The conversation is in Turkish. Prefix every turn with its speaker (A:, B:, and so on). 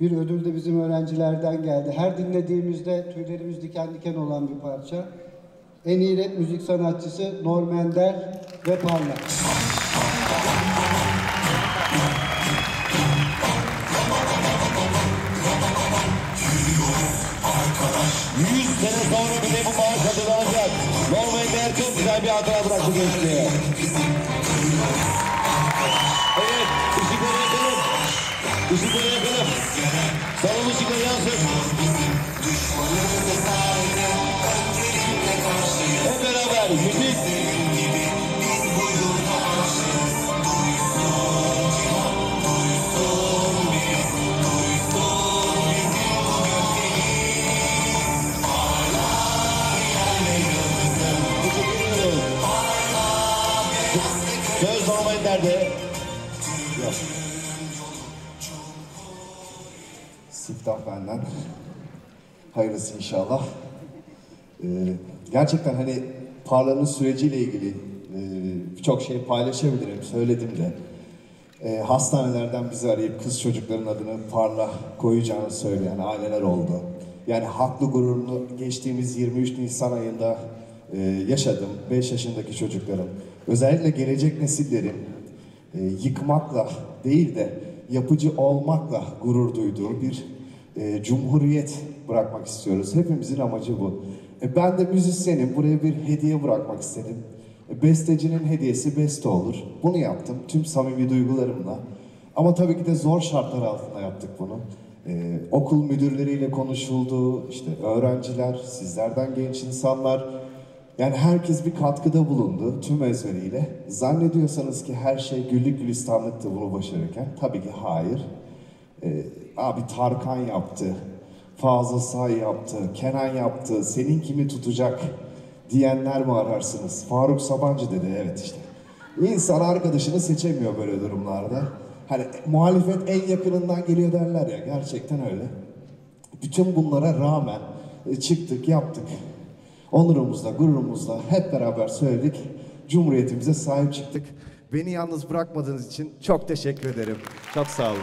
A: Bir ödül de bizim öğrencilerden geldi. Her dinlediğimizde tüylerimiz diken diken olan bir parça. En iyi rap müzik sanatçısı Norm Ender ve Parla.
B: 100 sene sonra bile bu maaş hatırlanacak. Norman Değer çok güzel bir hatıra bıraktı gençliğe. Evet, ışıkları yakalım. Işıkları ışıkları yansın. Hep beraber müzik. Söz Norman nerede? Yok.
C: Siftah benden. Hayırlısı inşallah. Ee, gerçekten hani Parla'nın süreciyle ilgili e, birçok şey paylaşabilirim, söyledim de. Ee, hastanelerden bizi arayıp kız çocukların adını Parla koyacağını söyleyen aileler oldu. Yani haklı gururunu geçtiğimiz 23 Nisan ayında e, yaşadım. 5 yaşındaki çocukların. Özellikle gelecek nesillerin e, yıkmakla değil de yapıcı olmakla gurur duyduğu bir e, cumhuriyet bırakmak istiyoruz. Hepimizin amacı bu. E, ben de müzisyenim. Buraya bir hediye bırakmak istedim. E, bestecinin hediyesi beste olur. Bunu yaptım tüm samimi duygularımla. Ama tabii ki de zor şartlar altında yaptık bunu. E, okul müdürleriyle konuşuldu, işte öğrenciler, sizlerden genç insanlar, yani herkes bir katkıda bulundu tüm ezberiyle. Zannediyorsanız ki her şey güllük gülistanlıktı bunu başarırken. Tabii ki hayır. Ee, abi Tarkan yaptı, Fazıl Say yaptı, Kenan yaptı, senin kimi tutacak diyenler mi ararsınız? Faruk Sabancı dedi, evet işte. İnsan arkadaşını seçemiyor böyle durumlarda. Hani muhalefet en yakınından geliyor derler ya, gerçekten öyle. Bütün bunlara rağmen e, çıktık, yaptık. Onurumuzla, gururumuzla hep beraber söyledik. Cumhuriyetimize sahip çıktık. Beni yalnız bırakmadığınız için çok teşekkür ederim. Çok sağ olun.